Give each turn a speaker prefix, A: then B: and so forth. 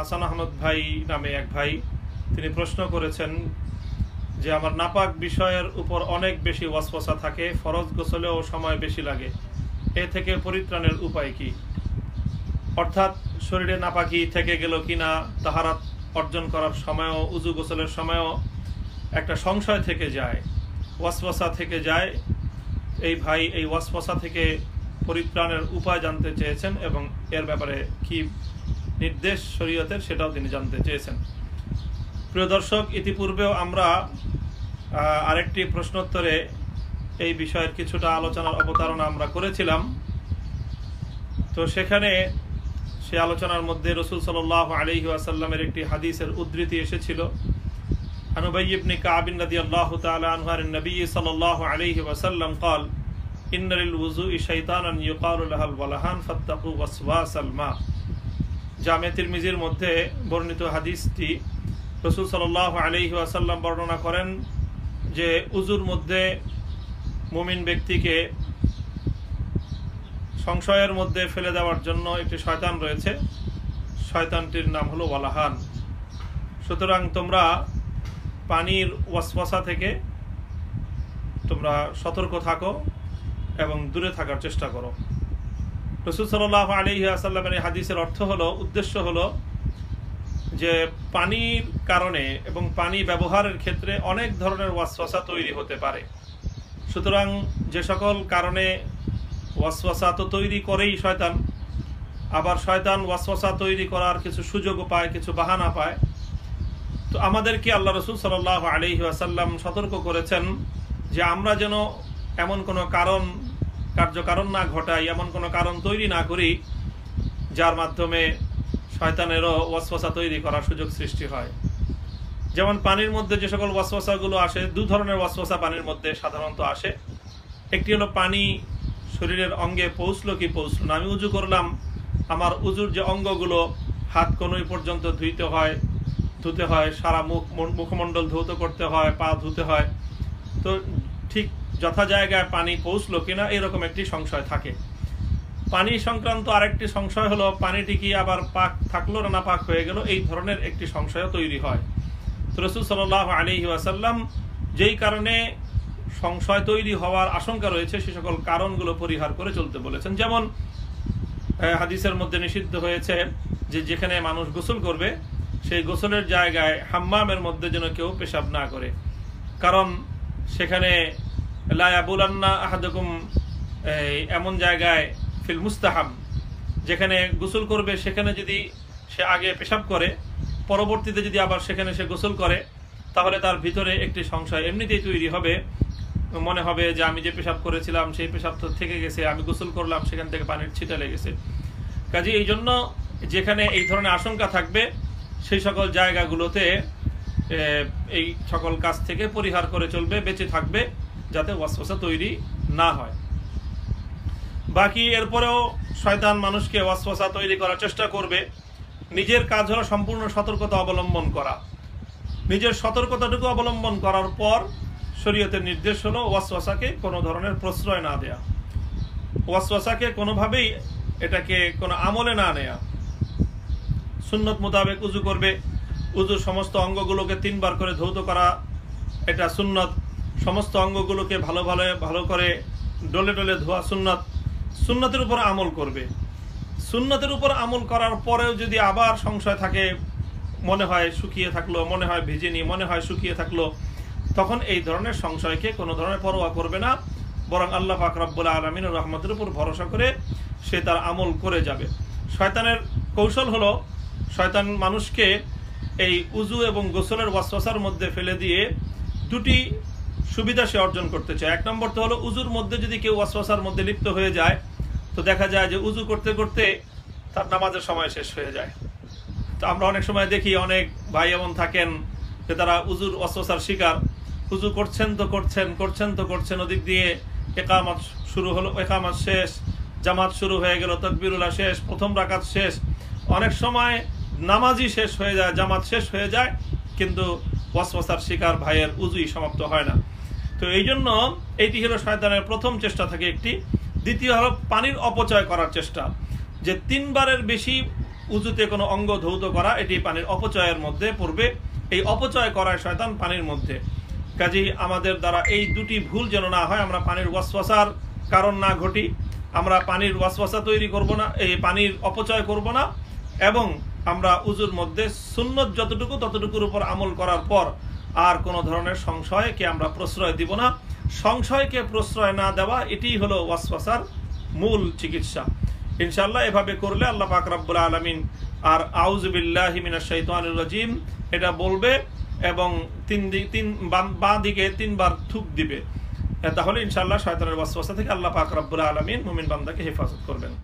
A: হাসান আহমদ ভাই নামে এক ভাই, তিনি প্রশ্ন করেছেন যে আমার নাপাক বিষয়ের উপর অনেক বেশি ওয়াসওয়াসা থাকে, ফরজ গোসলেও সময় বেশি লাগে। এ থেকে পরিত্রাণের উপায় কি? অর্থাৎ শরীরে নাপাকি থেকে গেল কিনা, তাহারাত অর্জন করার সময়ও, উজু গোসলের সময়ও একটা সংশয় থেকে যায়, ওয়াসওয়াসা থেকে যায়। এই ভাই এই ওয়াসওয়াসা থেকে পরিত্রাণের উপায় জানতে চেয়েছেন এবং এর ব্যাপারে কি নির্দেশ শরীয়তের সেটাও তিনি জানতে চেয়েছেন প্রিয় দর্শক ইতিপূর্বেও আমরা আহ, আরেকটি প্রশ্নোত্তরে এই বিষয়ের কিছুটা আলোচনার অবতারণা আমরা করেছিলাম তো সেখানে সে আলোচনার মধ্যে রসুল সাল আলহি আসাল্লামের একটি হাদিসের উদ্ধৃতি এসেছিল আনুবাই ইবনে কাবিন রাদিয়াল্লাহু তাআলা আনহু আন নবী সাল্লাল্লাহু আলাইহি ওয়াসাল্লাম قال ان للوضوء شيطانا يقال له الولهان فاتقوا وسواس الماء জামে তিরমিজির মধ্যে বর্ণিত হাদিসটি রসুল সাল্লাল্লাহু আলাইহি ওয়াসাল্লাম বর্ণনা করেন যে উজুর মধ্যে মুমিন ব্যক্তিকে সংশয়ের মধ্যে ফেলে দেওয়ার জন্য একটি শয়তান রয়েছে। শয়তানটির নাম হলো ওয়ালাহান। সুতরাং তোমরা পানির ওয়াসওয়াসা থেকে তোমরা সতর্ক থাকো এবং দূরে থাকার চেষ্টা করো। রসুল সাল্লাহ আলী আসাল্লামের এই হাদিসের অর্থ হলো, উদ্দেশ্য হলো যে পানির কারণে এবং পানি ব্যবহারের ক্ষেত্রে অনেক ধরনের ওয়াসওয়াসা তৈরি হতে পারে। সুতরাং যে সকল কারণে ওয়াসওয়াসা তো তৈরি করেই শয়তান, আবার শয়তান ওয়াসওয়াসা তৈরি করার কিছু সুযোগও পায়, কিছু বাহানা পায়। তো আমাদেরকে আল্লাহ রসুল সাল্লাহ আলহি আসাল্লাম সতর্ক করেছেন যে আমরা যেন এমন কোনো কারণ কার্যকারণ না ঘটাই এমন কোনো কারণ তৈরি না করি, যার মাধ্যমে শয়তানেরও ওয়াসওয়াসা তৈরি করার সুযোগ সৃষ্টি হয়। যেমন পানির মধ্যে যে সকল ওয়াসওয়াসাগুলো আসে, দু ধরনের ওয়াসওয়াসা পানির মধ্যে সাধারণত আসে। একটি হলো পানি শরীরের অঙ্গে পৌঁছলো কি পৌঁছলো না। আমি উজু করলাম, আমার উজুর যে অঙ্গগুলো হাত কনুই পর্যন্ত ধুইতে হয়, ধুতে হয়, সারা মুখ, মুখমণ্ডল ধৌত করতে হয়, পা ধুতে হয়। তো ঠিক যথা জায়গায় পানি পৌঁছলো কিনা এরকম একটি সংশয় থাকে। পানি সংক্রান্ত আরেকটি সংশয় হলো, পানিটি কি আবার পাক থাকল না না পাক হয়ে গেল? এই ধরনের একটি সংশয় তৈরি হয়। রসুল সাল আলী ওয়াসাল্লাম যেই কারণে সংশয় তৈরি হওয়ার আশঙ্কা রয়েছে, সে সকল কারণগুলো পরিহার করে চলতে বলেছেন। যেমন হাদিসের মধ্যে নিষিদ্ধ হয়েছে যে যেখানে মানুষ গোসল করবে, সেই গোসলের জায়গায় হাম্মামের মধ্যে যেন কেউ পেশাব না করে। কারণ সেখানে এমন জায়গায়, ফিল মুস্তাহাম, যেখানে গোসল করবে, সেখানে যদি সে আগে পেশাব করে, পরবর্তীতে যদি আবার সেখানে সে গোসল করে, তাহলে তার ভিতরে একটি সংশয় এমনিতেই তৈরি হবে। মনে হবে যে আমি যে পেশাব করেছিলাম, সেই পেশাব তো থেকে গেছে, আমি গোসল করলাম, সেখান থেকে পানির ছিটা লেগেছে কাজে এই জন্য যেখানে এই ধরনের আশঙ্কা থাকবে, সেই সকল জায়গাগুলোতে এই সকল কাজ থেকে পরিহার করে চলবে, বেঁচে থাকবে। যাতে ওয়াসওয়াসা তৈরি না হয়। বাকি এরপরেও শয়তান মানুষকে ওয়াসওয়াসা তৈরি করার চেষ্টা করবে। নিজের কাজ হলো সম্পূর্ণ সতর্কতা অবলম্বন করা। নিজের সতর্কতাটুকু অবলম্বন করার পর শরীয়তের নির্দেশ হলো ওয়াসওয়াসাকে কোনো ধরনের প্রশ্রয় না দেয়া। ওয়াসওয়াসাকে কোনোভাবেই এটাকে কোনো আমলে না নেয়া। সুন্নত মোতাবেক উজু করবে। উজুর সমস্ত অঙ্গগুলোকে তিনবার করে ধৌত করা, এটা সুন্নত। সমস্ত অঙ্গগুলোকে ভালো ভালো ভালো করে ডলে ডলে ধোয়া সুন্নত, সুন্নতের উপর আমল করবে। সুন্নতের উপর আমল করার পরেও যদি আবার সংশয় থাকে, মনে হয় শুকিয়ে থাকল, মনে হয় ভিজেনি, মনে হয় শুকিয়ে থাকল, তখন এই ধরনের সংশয়কে কোনো ধরনের পরোয়া করবে না। বরং আল্লাহ পাক রব্বুল আলমিন রহমতের উপর ভরসা করে সে তার আমল করে যাবে। শয়তানের কৌশল হলো, শয়তান মানুষকে এই উজু এবং গোসলের ওয়াসওয়াসার মধ্যে ফেলে দিয়ে দুটি সুবিধা সে অর্জন করতে চায়। এক নম্বর তো হলো, উজুর মধ্যে যদি কেউ ওয়াসওয়াসার মধ্যে লিপ্ত হয়ে যায়, তো দেখা যায় যে উজু করতে করতে তার নামাজের সময় শেষ হয়ে যায়। তো আমরা অনেক সময় দেখি অনেক ভাই এমন থাকেন যে তারা উজুর ওয়াসওয়াসার শিকার। উজু করছেন তো করছেন করছেন তো করছেন, ওদিক দিয়ে একামাত শুরু হলো, একামাত শেষ, জামাত শুরু হয়ে গেল, তকবিরুল্লাহ শেষ, প্রথম রাকাত শেষ। অনেক সময় নামাজই শেষ হয়ে যায়, জামাত শেষ হয়ে যায়, কিন্তু ওয়াসওয়াসার শিকার ভাইয়ের উজুই সমাপ্ত হয় না। তো এই জন্য এইটি হলো শয়তানের প্রথম চেষ্টা থাকে একটি। দ্বিতীয় হলো পানির অপচয় করার চেষ্টা, যে তিনবারের বেশি উজুতে কোনো অঙ্গ ধৌত করা, এটি পানির অপচয়ের মধ্যে পড়বে। এই অপচয় করায় শয়তান পানির মধ্যে। কাজেই আমাদের দ্বারা এই দুটি ভুল যেন না হয়, আমরা পানির ওয়াসওয়াসার কারণ না ঘটি, আমরা পানির ওয়াসওয়াসা তৈরি করব না, এই পানির অপচয় করব না, এবং আমরা উজুর মধ্যে সুন্নত যতটুকু ততটুকুর উপর আমল করার পর আর কোনো ধরনের সংশয়কে আমরা প্রশ্রয় দিব না। সংশয়কে প্রশ্রয় না দেওয়া, এটিই হলো ওয়াসওয়াসার মূল চিকিৎসা। ইনশাল্লাহ এভাবে করলে আল্লাহ পাক আলামিন আর আউজুবিল্লাহি মিনাশ শাইতানির রাজিম, এটা বলবে এবং তিন দিক তিন বাঁ দিকে তিনবার থুক দিবে। তাহলে ইনশাআল্লাহ শয়তানের ওয়াসওয়াসা থেকে আল্লাহ পাক আলামিন মুমিন বান্দাকে হেফাজত করবেন।